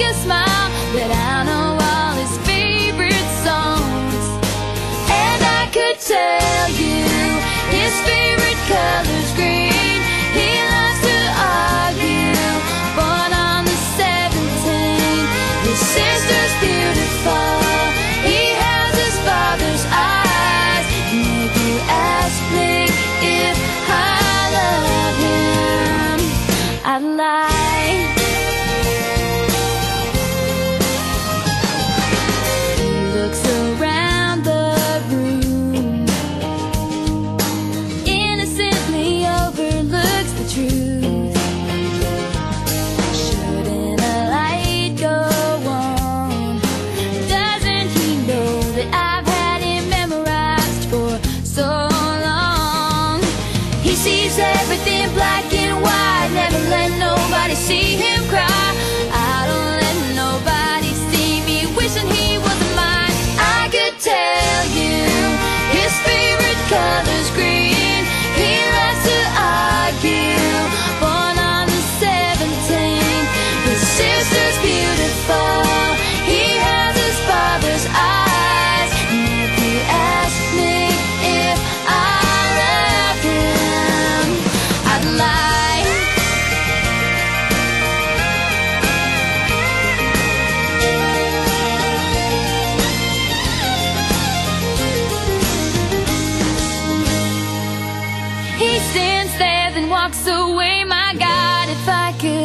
I smile I know all his favorite songs. And I could tell you his favorite color's green. He loves to argue, born on the 17th. His sister's beautiful. He has his father's eyes. And if you ask me if I love him, I'd lie. Sees everything black and white, never let nobody see him cry. I don't let nobody see me wishing he wasn't mine. I could tell you his favorite color's green. If I could